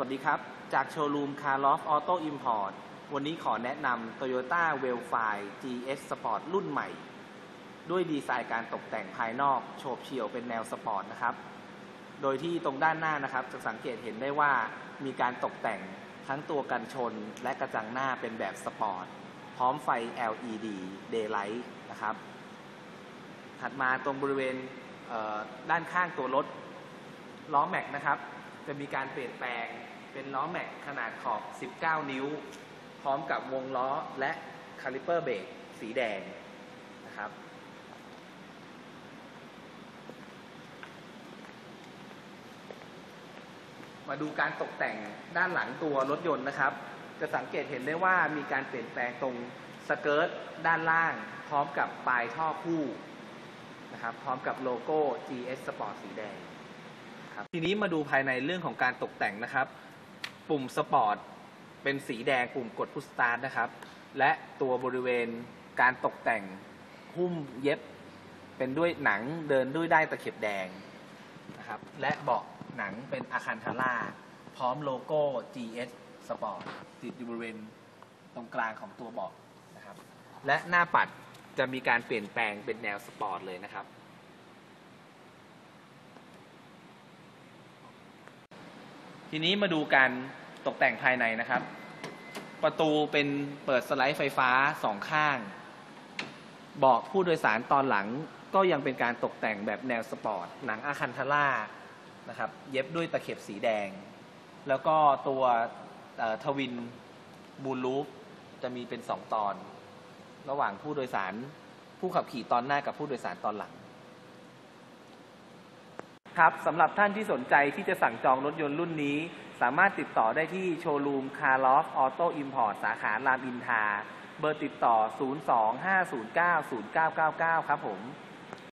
สวัสดีครับ จากโชว์รูม Car Loft Auto Import วันนี้ขอแนะนำ Toyota w e l f i GS Sport รุ่นใหม่ ด้วยดีไซน์การตกแต่งภายนอก โฉบเฉี่ยวเป็นแนวสปอร์ตนะครับ โดยที่ตรงด้านหน้านะครับ จะสังเกตเห็นได้ว่ามีการตกแต่งทั้งตัวกันชนและกระจังหน้าเป็นแบบสปอร์ต พร้อมไฟ LED Daylight นะครับ ถัดมาตรงบริเวณเด้านข้างตัวรถล้อแม็กนะครับ จะมีการเปลี่ยนแปลงเป็นล้อแม็กขนาดขอบ 19 นิ้ว พร้อมกับวงล้อและคาลิเปอร์เบรกสีแดงนะครับมาดูการตกแต่งด้านหลังตัวรถยนต์นะครับ จะสังเกตเห็นได้ว่ามีการเปลี่ยนแปลงตรงสเกิร์ตด้านล่าง พร้อมกับปลายท่อคู่นะครับ พร้อมกับโลโก้ GS Sport สีแดง ครับ ทีนี้มาดูภายในเรื่องของการตกแต่งนะครับ ปุ่มสปอร์ตเป็นสีแดงปุ่มกด push start นะครับ และตัวบริเวณการตกแต่งหุ้มเย็บ เป็นด้วยหนังเดินด้วยด้ายตะเข็บแดงนะครับและเบาะหนังเป็น Alcantara พร้อมโลโก้ GS Sport ติดอยู่บริเวณตรงกลางของตัวเบาะนะครับ และหน้าปัดจะมีการเปลี่ยนแปลงเป็นแนวสปอร์ตเลยนะครับ ทีนี้มาดูการตกแต่งภายในนะครับ ประตูเป็นเปิดสไลด์ไฟฟ้าสองข้าง เบาะผู้โดยสารตอนหลังก็ยังเป็นการตกแต่งแบบแนวสปอร์ต หนัง Alcantaraนะครับเย็บด้วยตะเข็บสีแดง แล้วก็ตัว twin moonroof จะมีเป็น2ตอน ระหว่างผู้โดยสารผู้ขับขี่ตอนหน้ากับผู้โดยสารตอนหลัง ครับสำหรับท่านที่สนใจที่จะสั่งจองรถยนต์รุ่นนี้ สามารถติดต่อได้ที่โชว์รูม Car Loft Auto Import สาขารามอินทราเบอร์ติดต่อ 025090999 ครับผม